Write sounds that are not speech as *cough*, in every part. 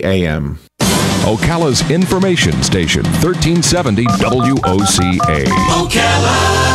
a.m. Ocala's information station, 1370 WOCA. Ocala.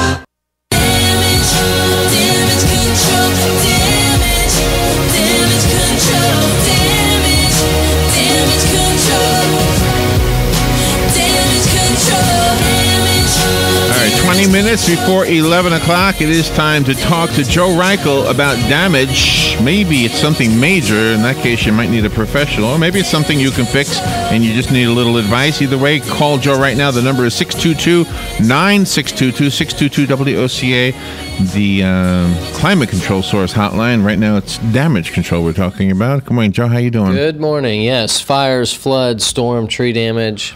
20 minutes before 11 o'clock, it is time to talk to Joe Reichel about damage. Maybe it's something major. In that case, you might need a professional. Or maybe it's something you can fix and you just need a little advice. Either way, call Joe right now. The number is 622 9622 622 WOCA, the uh, climate control source hotline. Right now, it's damage control we're talking about. Good morning, Joe. How you doing? Good morning. Yes, fires, floods, storm, tree damage,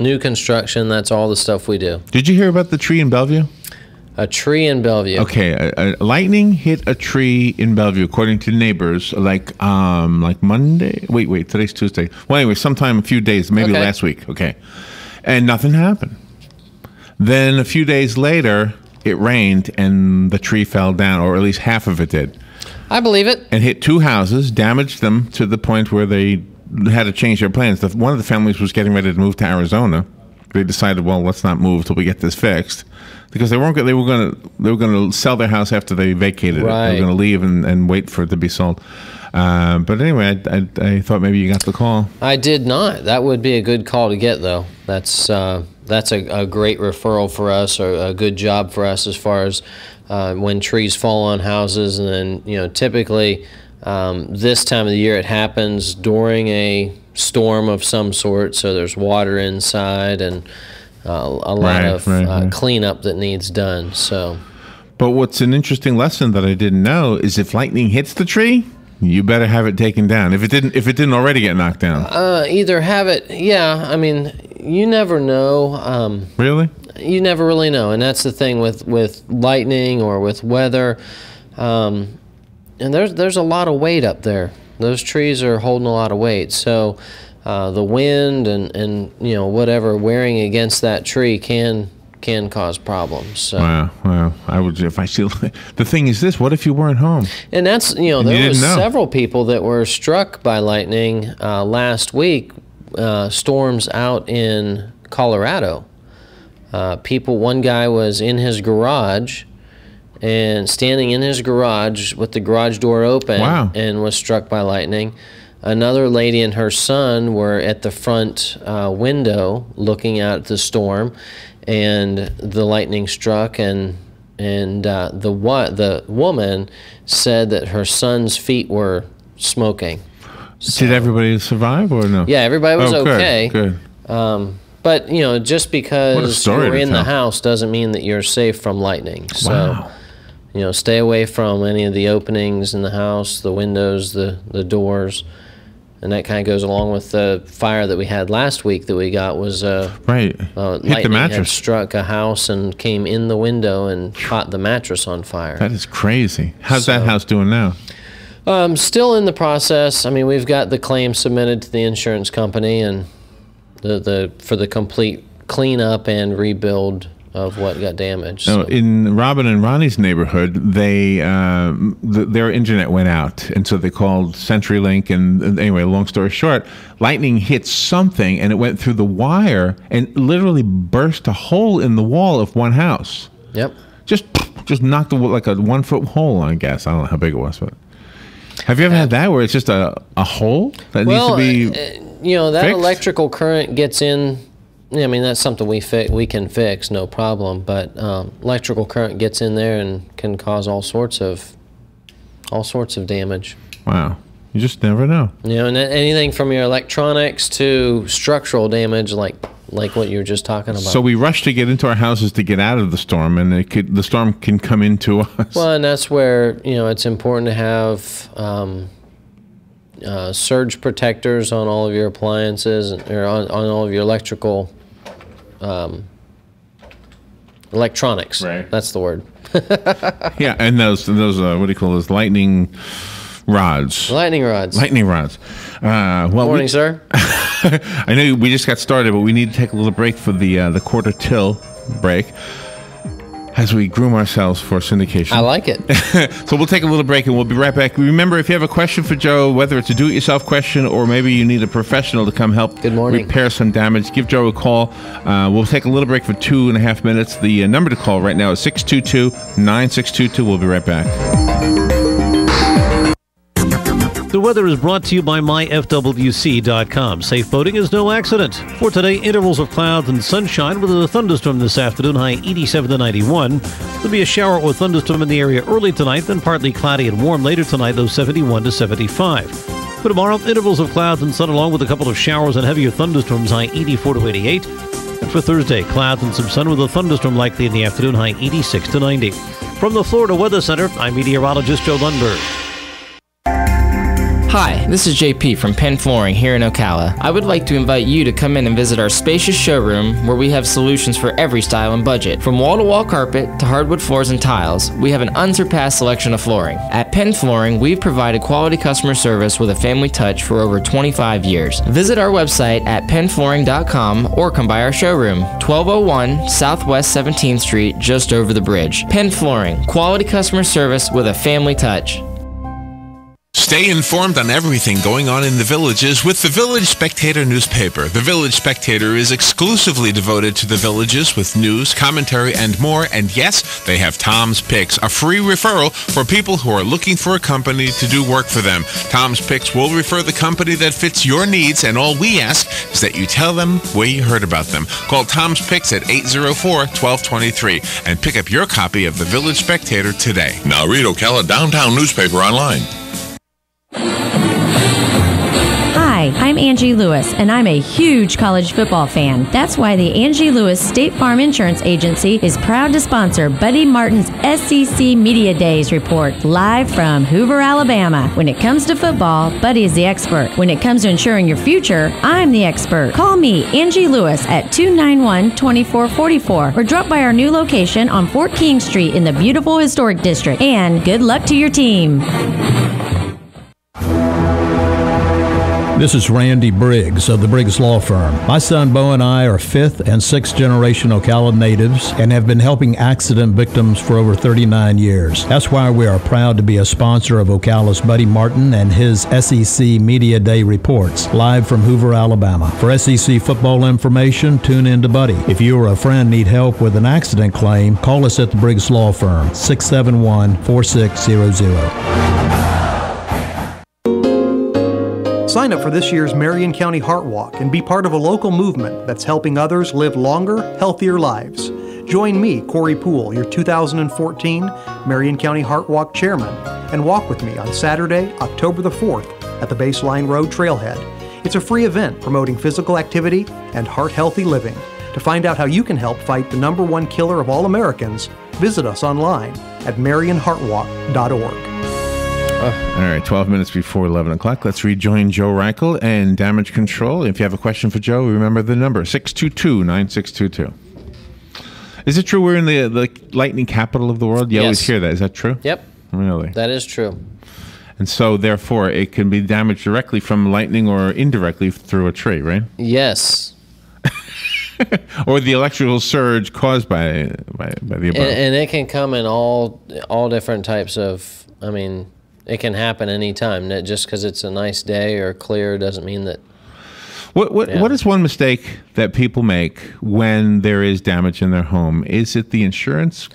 new construction. That's all the stuff we do. Did you hear about the tree in Belleview? A tree in Belleview. Okay, a, a lightning hit a tree in Belleview, according to neighbors. Like, um, like Monday. Wait, wait. Today's Tuesday. Well, anyway, sometime a few days, maybe Okay. last week. Okay, and nothing happened. Then a few days later, it rained and the tree fell down, or at least half of it did, I believe it. and hit two houses, damaged them to the point where they had to change their plans. The, one of the families was getting ready to move to Arizona. They decided, well, let's not move till we get this fixed, because they weren't. They were going to. They were going to sell their house after they vacated it. They were going to leave and, and wait for it to be sold. Uh, but anyway, I, I, I thought maybe you got the call. I did not. That would be a good call to get, though. That's uh, that's a, a great referral for us, or a good job for us as far as uh, when trees fall on houses, and then you know typically um, this time of the year it happens during a storm of some sort, so there's water inside and uh, a lot Right, of right, uh, right. cleanup that needs done. So. But what's an interesting lesson that I didn't know is if lightning hits the tree, you better have it taken down. If it didn't, if it didn't already get knocked down, Uh, either have it, yeah. I mean, you never know. Um, really? you never really know, and that's the thing with with lightning or with weather. Um, and there's there's a lot of weight up there. Those trees are holding a lot of weight, so uh, the wind and and you know whatever wearing against that tree can can cause problems. So. Wow, wow. I would if I see. *laughs* The thing is, this: what if you weren't home? And that's you know And you there was know. several people that were struck by lightning uh, last week. Uh, storms out in Colorado. Uh, people. One guy was in his garage, and standing in his garage with the garage door open, Wow. and was struck by lightning. Another lady and her son were at the front uh, window looking out at the storm, and the lightning struck, and and uh, the wa- the woman said that her son's feet were smoking. Did everybody survive or no? Yeah, everybody was Oh, good, okay. Good. Um, but you know, just because you're in tell. the house doesn't mean that you're safe from lightning. So, Wow. You know, stay away from any of the openings in the house, the windows, the the doors, and that kind of goes along with the fire that we had last week that we got was uh, Right. uh, Hit the mattress. struck a house and came in the window and caught the mattress on fire. That is crazy. How's that house doing now? Um, still in the process. I mean, we've got the claim submitted to the insurance company and the, the for the complete cleanup and rebuild of what got damaged. No, So- in Robin and Ronnie's neighborhood, they um, th- their internet went out, and so they called CenturyLink. And and anyway, long story short, lightning hit something, and it went through the wire and literally burst a hole in the wall of one house. Yep. Just just knocked a, like a one foot hole. I guess I don't know how big it was, but have you ever had that where it's just a, a hole that Well, needs to be? uh, you know that fixed? electrical current gets in. I mean, that's something we fi- we can fix, no problem. But um, electrical current gets in there and can cause all sorts of all sorts of damage. wow, you just never know. You know, and anything from your electronics to structural damage, like like what you were just talking about. So we rush to get into our houses to get out of the storm, and it could, the storm can come into us. Well, and that's where you know it's important to have um, uh, surge protectors on all of your appliances and- or on, on all of your electrical um, electronics. Right. That's the word. *laughs* Yeah, and those those uh, what do you call those lightning rods? Lightning rods. Lightning rods. Uh, well, Morning, we, sir. *laughs* I know we just got started, but we need to take a little break for the uh, the quarter till break. As we groom ourselves for syndication. I like it. *laughs* so we'll take a little break and we'll be right back. Remember, if you have a question for Joe, whether it's a do-it-yourself question or maybe you need a professional to come help Good morning. repair some damage, give Joe a call. Uh, we'll take a little break for two and a half minutes. The uh, number to call right now is 622-9622. We'll be right back. The weather is brought to you by myfwc.com. Safe boating is no accident. For today, intervals of clouds and sunshine with a thunderstorm this afternoon, high 87 to 91. There'll be a shower or thunderstorm in the area early tonight, then partly cloudy and warm later tonight, low 71 to 75. For tomorrow, intervals of clouds and sun along with a couple of showers and heavier thunderstorms, high 84 to 88. And for Thursday, clouds and some sun with a thunderstorm likely in the afternoon, high 86 to 90. From the Florida Weather Center, I'm meteorologist Joe Lundberg. Hi, this is JP from Penn Flooring here in Ocala. I would like to invite you to come in and visit our spacious showroom where we have solutions for every style and budget. From wall to wall carpet to hardwood floors and tiles, we have an unsurpassed selection of flooring. At Penn Flooring, we've provided quality customer service with a family touch for over 25 years. Visit our website at pennflooring.com or come by our showroom, 1201 Southwest 17th Street, just over the bridge. Penn Flooring, quality customer service with a family touch. Stay informed on everything going on in the villages with the Village Spectator newspaper. The Village Spectator is exclusively devoted to the villages with news, commentary, and more. And yes, they have Tom's Picks, a free referral for people who are looking for a company to do work for them. Tom's Picks will refer the company that fits your needs, and all we ask is that you tell them where you heard about them. Call Tom's Picks at 804-1223 and pick up your copy of the Village Spectator today. Now read Ocala Downtown newspaper online. I'm Angie Lewis, and I'm a huge college football fan. That's why the Angie Lewis State Farm Insurance Agency is proud to sponsor Buddy Martin's SEC Media Days report live from Hoover, Alabama. When it comes to football, Buddy is the expert. When it comes to insuring your future, I'm the expert. Call me, Angie Lewis, at 291 2444 or drop by our new location on Fort King Street in the beautiful historic district. And good luck to your team. This is Randy Briggs of the Briggs Law Firm. My son Bo and I are fifth and sixth generation Ocala natives and have been helping accident victims for over 39 years. That's why we are proud to be a sponsor of Ocala's Buddy Martin and his SEC Media Day reports, live from Hoover, Alabama. For SEC football information, tune in to Buddy. If you or a friend need help with an accident claim, call us at the Briggs Law Firm, 671 4600. Sign up for this year's Marion County Heart Walk and be part of a local movement that's helping others live longer, healthier lives. Join me, Corey Poole, your 2014 Marion County Heart Walk chairman, and walk with me on Saturday, October the 4th at the Baseline Road Trailhead. It's a free event promoting physical activity and heart healthy living. To find out how you can help fight the number one killer of all Americans, visit us online at marionheartwalk.org. Oh, all right, 12 minutes before 11 o'clock. Let's rejoin Joe Reichel and Damage Control. If you have a question for Joe, remember the number 622 9622. Is it true we're in the, the lightning capital of the world? You always hear that. Is that true? Yep, Really? that is true. And so, therefore, it can be damaged directly from lightning or indirectly through a tree, right? Yes. *laughs* Or the electrical surge caused by by, by the above. And, and it can come in all all different types of. I mean, it can happen anytime. That just because it's a nice day or clear doesn't mean that. What what, Yeah. what is one mistake that people make when there is damage in their home? Is it the insurance?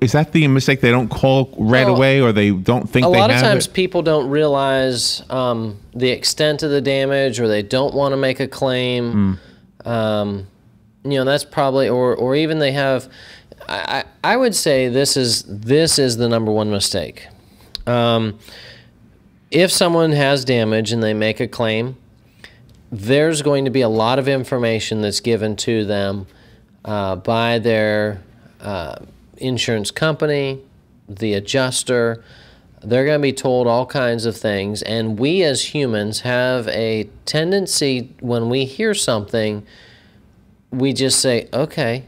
Is that the mistake? They don't call right Well, away, or they don't think a lot of times it? people don't realize um, the extent of the damage, or they don't want to make a claim. Hmm. Um, you know, that's probably, or or even they have. I, I I would say this is this is the number one mistake. Um, if someone has damage and they make a claim, there's going to be a lot of information that's given to them uh, by their uh, insurance company, the adjuster. They're going to be told all kinds of things. And we as humans have a tendency when we hear something, we just say, okay,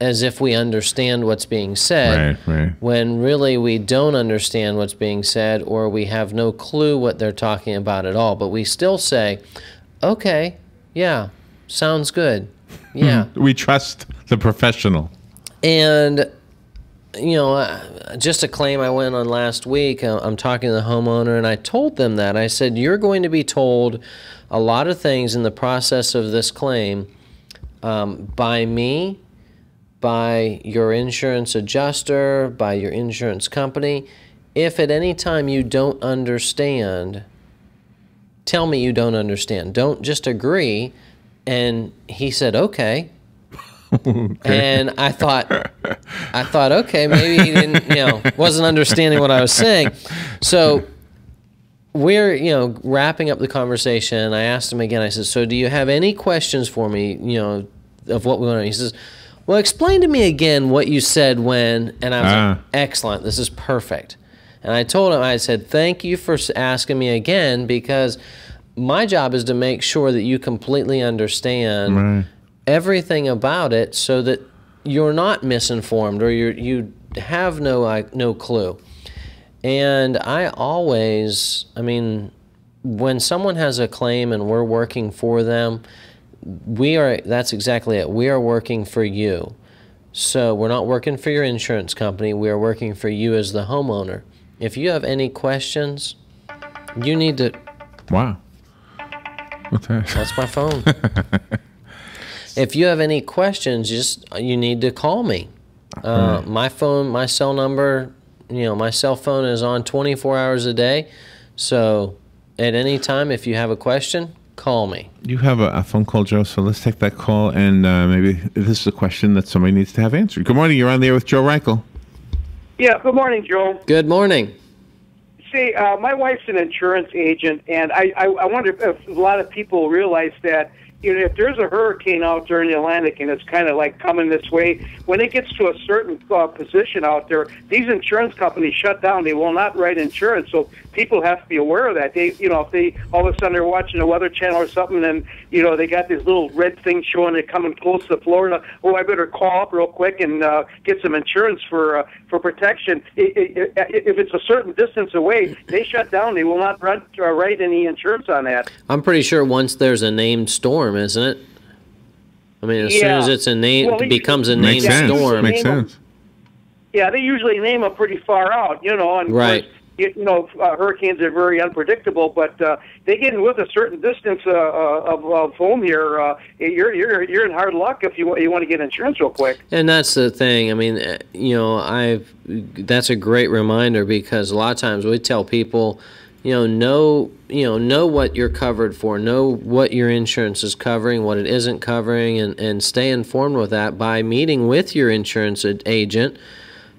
as if we understand what's being said Right, right. when really we don't understand what's being said or we have no clue what they're talking about at all. But we still say, okay, yeah, sounds good. Yeah. We trust the professional. and you know, uh, just a claim I went on last week. uh, I'm talking to the homeowner, and I told them that I said you're going to be told a lot of things in the process of this claim um, by me, by your insurance adjuster, by your insurance company. If at any time you don't understand, tell me you don't understand. Don't just agree. And he said, okay. And I thought, I thought, okay, maybe he didn't, you know, wasn't understanding what I was saying. So we're, you know, wrapping up the conversation. I asked him again. I said, so do you have any questions for me, you know, of what we want to? He says, well, explain to me again what you said when. And I was Ah. like, excellent. This is perfect. And I told him, I said, thank you for asking me again because my job is to make sure that you completely understand Right. everything about it so that you're not misinformed or you you have no uh, no clue. And I always, I mean, when someone has a claim and we're working for them, we are that's exactly it. We are working for you. So we're not working for your insurance company, we are working for you as the homeowner. If you have any questions, you need to Wow. What's that? that's my phone. *laughs* if you have any questions, just you need to call me. Uh, my phone, my cell number, you know, my cell phone is on 24 hours a day. So at any time, if you have a question, call me. You have a, a phone call, Joe. So let's take that call, and uh, maybe this is a question that somebody needs to have answered. Good morning. You're on the air with Joe Reichel. Yeah, good morning, Joe. Good morning. See, uh, my wife's an insurance agent, and I, I, I wonder if a lot of people realize that you know if there's a hurricane out there in the Atlantic and it's kind of like coming this way, when it gets to a certain uh, position out there, these insurance companies shut down. They will not write insurance, so people have to be aware of that. They, you know, if they all of a sudden they're watching the Weather Channel or something, and you know they got this little red thing showing it coming close to Florida. Oh, I better call up real quick and uh, get some insurance for uh, for protection. I i i if it's a certain distance away, they shut down. They will not run, uh, write any insurance on that. I'm pretty sure once there's a named storm, isn't it? I mean, as soon as it's a name, Well, they- becomes a Makes named sense. storm. Makes sense. Yeah, they usually name them pretty far out, you know. And Right. course, you, you know, uh, hurricanes are very unpredictable, but uh, they get in with a certain distance uh, uh, of, of home here. Uh, you're you're you're in hard luck if you you want to get insurance real quick. And that's the thing. I mean, you know, I've that's a great reminder because a lot of times we tell people, you know, know you know know what you're covered for, know what your insurance is covering, what it isn't covering, and and stay informed with that by meeting with your insurance agent,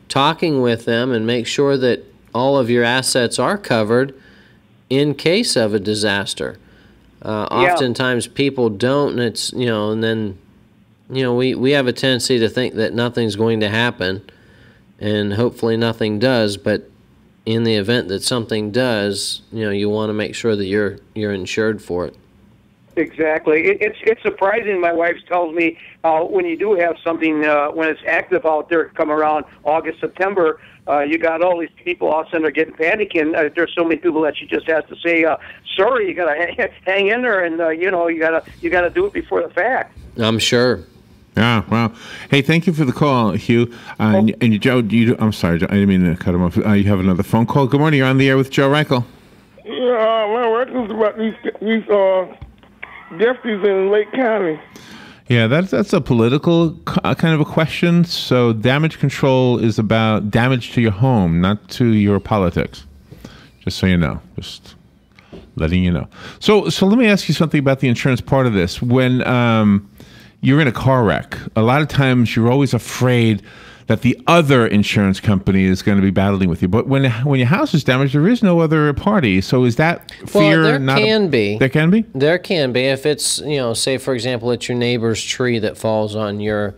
talking with them, and make sure that all of your assets are covered in case of a disaster. Uh, Yeah. Oftentimes people don't, and it's you know, and then you know, we, we have a tendency to think that nothing's going to happen, and hopefully nothing does. But in the event that something does, you know, you want to make sure that you're you're insured for it. Exactly. It, it's it's surprising. My wife tells me uh, when you do have something uh, when it's active out there, come around August September. Uh, you got all these people all of a sudden are getting panicking. Uh, there's so many people that she just has to say, uh, "Sorry, you gotta hang, *laughs* hang in there," and uh, you know you gotta you gotta do it before the fact. I'm sure. Yeah, wow. Hey, thank you for the call, Hugh. Uh, and, and you, Joe, you, I'm sorry, Joe, I didn't mean to cut him off. Uh, you have another phone call. Good morning. You're on the air with Joe Reichel. Yeah, my records about these these uh deputies in Lake County. Yeah, that's that's a political uh, kind of a question. So, damage control is about damage to your home, not to your politics. Just so you know, just letting you know. So, so let me ask you something about the insurance part of this. When um, you're in a car wreck, a lot of times you're always afraid that the other insurance company is going to be battling with you. But when when your house is damaged, there is no other party. So, is that fear well, there not? a- can be. There can be. There can be if it's you know, say for example, it's your neighbor's tree that falls on your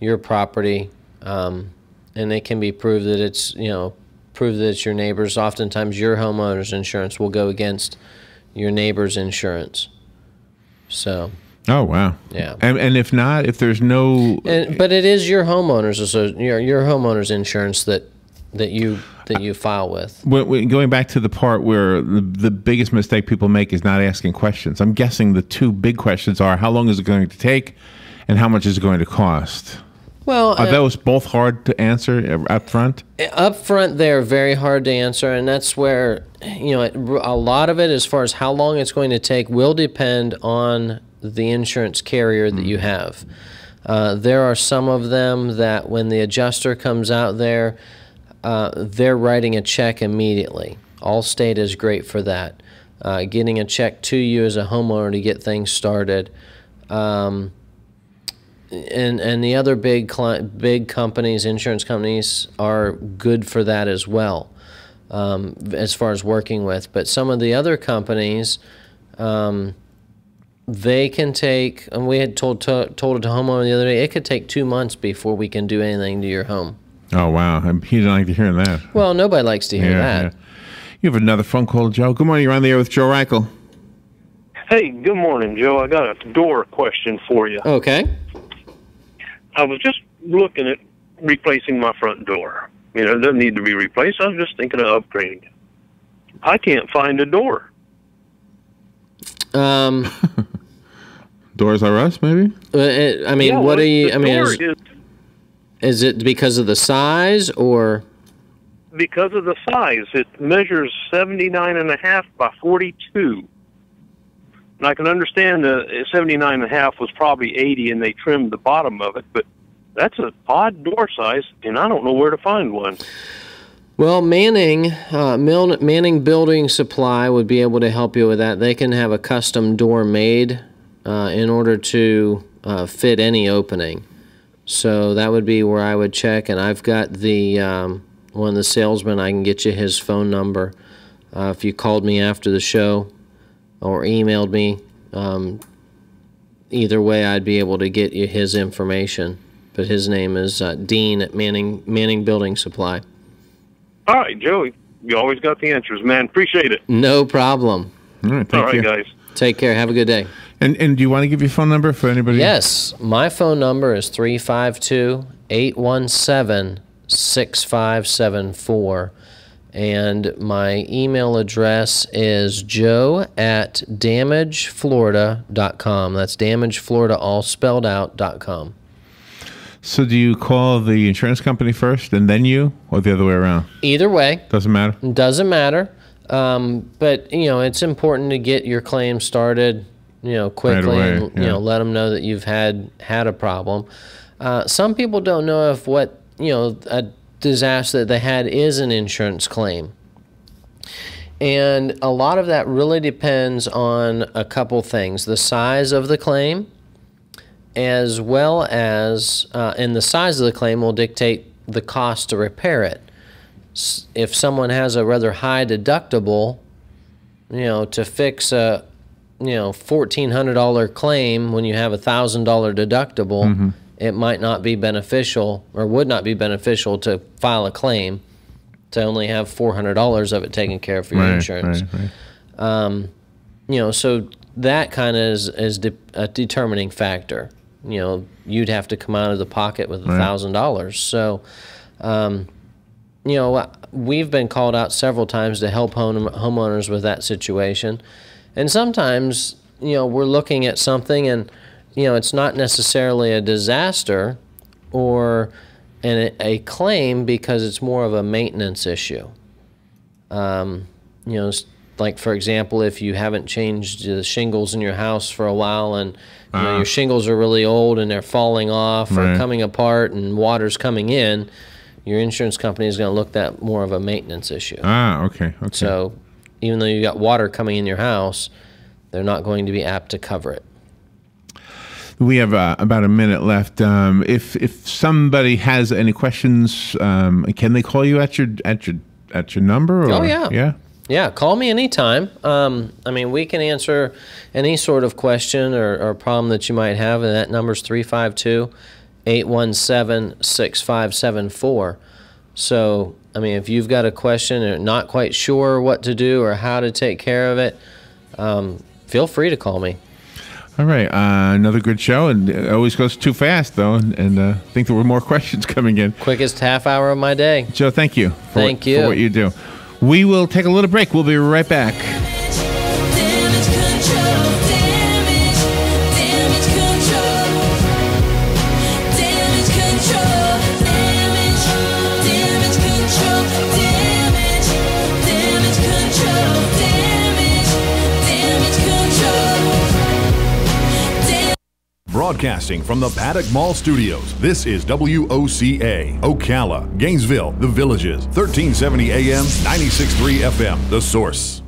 your property, um, and it can be proved that it's you know proved that it's your neighbor's. Oftentimes, your homeowner's insurance will go against your neighbor's insurance. So, Oh wow. Yeah. And and if not, if there's no and, but it is your homeowner's so your your homeowner's insurance that that you that you file with. Going back to the part where the, the biggest mistake people make is not asking questions. I'm guessing the two big questions are how long is it going to take, and how much is it going to cost. Well, Are uh, those both hard to answer uh, up front? up front they're very hard to answer and that's where you know a lot of it as far as how long it's going to take will depend on the insurance carrier that you have. Uh, there are some of them that when the adjuster comes out there uh, they're writing a check immediately. Allstate is great for that. Uh, getting a check to you as a homeowner to get things started. Um, and and the other big big companies, insurance companies, are good for that as well, um, as far as working with. But some of the other companies, um, they can take. And we had told to, told it to homeowner the other day. It could take two months before we can do anything to your home. Oh wow, he didn't like to hear that. Well, nobody likes to hear Yeah, that. yeah. You have another phone call, Joe. Good morning. You're on the air with Joe Reichel. Hey, good morning, Joe. I got a door question for you. Okay. I was just looking at replacing my front door. You know, it doesn't need to be replaced. I was just thinking of upgrading it. I can't find a door. Um, *laughs* Doors R Us, maybe. uh, it- I mean, Yeah, what well, are you? I mean, is, is is it because of the size or? because of the size. It measures seventy nine and a half by forty two. And I can understand the seventy nine and a half was probably eighty, and they trimmed the bottom of it. But that's an odd door size, and I don't know where to find one. Well, Manning, uh, Mil- Manning Building Supply would be able to help you with that. They can have a custom door made uh, in order to uh, fit any opening. So that would be where I would check. And I've got the um, one of the salesmen. I can get you his phone number. Uh, if you called me after the show or emailed me, um, either way, I'd be able to get you his information. But his name is uh, Dean at Manning Manning Building Supply. All right, Joey, you always got the answers, man. Appreciate it. No problem. All right. Thank All right, you. guys. Take care. Have a good day. And and do you want to give your phone number for anybody? Yes, my phone number is 352 817 6574. And my email address is joe at damageflorida.com. That's damageflorida, all spelled out, dot com. So do you call the insurance company first and then you, or the other way around? Either way, Doesn't matter. Doesn't matter. Um, but you know, it's important to get your claim started, you know, quickly, away, and you know, let them know that you've had had a problem. Uh, some people don't know if what you know a disaster that they had is an insurance claim, and a lot of that really depends on a couple things: the size of the claim, as well as, uh, and the size of the claim will dictate the cost to repair it. If someone has a rather high deductible, you know, to fix a, you know, fourteen hundred dollar claim when you have a thousand dollar deductible, Mm-hmm. it might not be beneficial or would not be beneficial to file a claim to only have four hundred dollars of it taken care of for your Right, insurance. right, right. Um, you know, so that kind of is is de- a determining factor. You know, you'd have to come out of the pocket with a thousand dollars. So, um, you know, we've been called out several times to help home, homeowners with that situation, and sometimes you know we're looking at something and you know it's not necessarily a disaster or an, a claim because it's more of a maintenance issue. Um, you know, like for example, if you haven't changed the shingles in your house for a while and you know, Ah. your shingles are really old and they're falling off or coming apart and water's coming in, your insurance company is going to look at that more of a maintenance issue. Ah, okay, okay. So even though you got water coming in your house, they're not going to be apt to cover it. We have uh, about a minute left. Um, if if somebody has any questions, um, can they call you at your at your at your number? Or, Oh, yeah. yeah. Yeah, call me anytime. Um, I mean, we can answer any sort of question or, or problem that you might have, and that number's 352 817 6574. So, I mean, if you've got a question or not quite sure what to do or how to take care of it, um, feel free to call me. All right, uh, another good show, and it always goes too fast though. And, and uh, I think there were more *laughs* questions coming in. Quickest half hour of my day. Joe, thank you. For Thank what, you. for what you do. We will take a little break. We'll be right back. Broadcasting from the Paddock Mall Studios, this is WOCA, Ocala, Gainesville, The Villages, 1370 AM, 96.3 FM, The Source.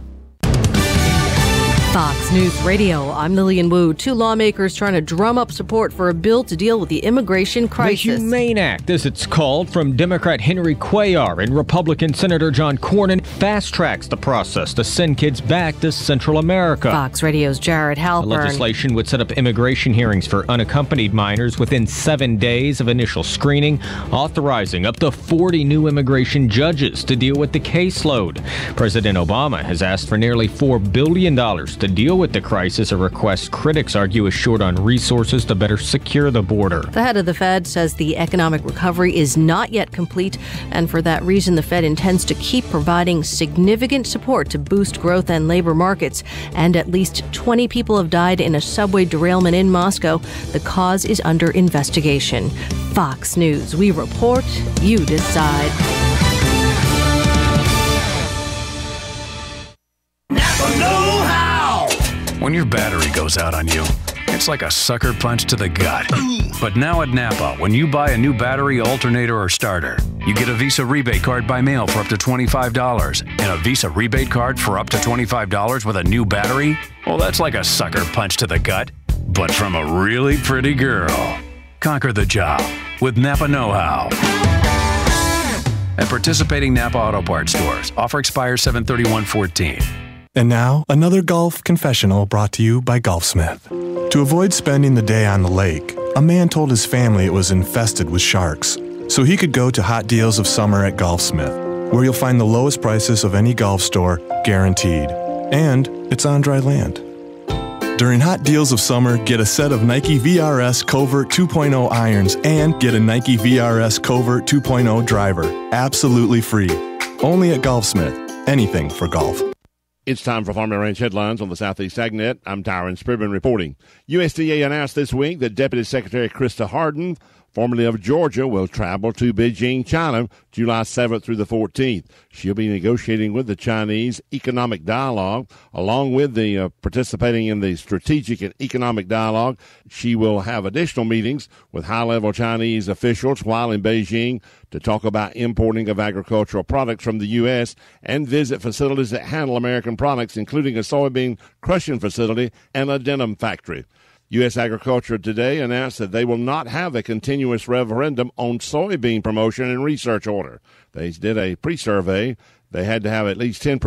Fox News Radio, I'm Lillian Wu. Two lawmakers trying to drum up support for a bill to deal with the immigration crisis. The Humane Act, as it's called, from Democrat Henry Cuellar and Republican Senator John Cornyn, fast tracks the process to send kids back to Central America. Fox Radio's Jared The legislation would set up immigration hearings for unaccompanied minors within seven days of initial screening, authorizing up to 40 new immigration judges to deal with the caseload. President Obama has asked for nearly $4 billion to deal with the crisis, a request critics argue is short on resources to better secure the border. The head of the Fed says the economic recovery is not yet complete, and for that reason, the Fed intends to keep providing significant support to boost growth and labor markets. And at least 20 people have died in a subway derailment in Moscow. The cause is under investigation. Fox News, we report, you decide. When your battery goes out on you, it's like a sucker punch to the gut. But now at Napa, when you buy a new battery, alternator, or starter, you get a Visa rebate card by mail for up to $25. And a Visa rebate card for up to $25 with a new battery? Well, that's like a sucker punch to the gut, but from a really pretty girl. Conquer the job with Napa Know How. At participating Napa Auto Parts stores, offer expires 73114. And now, another golf confessional brought to you by Golfsmith. To avoid spending the day on the lake, a man told his family it was infested with sharks. So he could go to Hot Deals of Summer at Golfsmith, where you'll find the lowest prices of any golf store, guaranteed. And it's on dry land. During Hot Deals of Summer, get a set of Nike VRS Covert 2.0 irons and get a Nike VRS Covert 2.0 driver. Absolutely free. Only at Golfsmith. Anything for golf. It's time for Farm and Ranch headlines on the Southeast Agnet. I'm Tyron Spearman reporting. USDA announced this week that Deputy Secretary Krista Harden, formerly of Georgia, will travel to Beijing, China, July 7th through the 14th. She'll be negotiating with the Chinese Economic Dialogue, along with the uh, participating in the Strategic and Economic Dialogue. She will have additional meetings with high-level Chinese officials while in Beijing to talk about importing of agricultural products from the U.S. and visit facilities that handle American products, including a soybean crushing facility and a denim factory. U.S. Agriculture today announced that they will not have a continuous referendum on soybean promotion and research order. They did a pre survey. They had to have at least 10%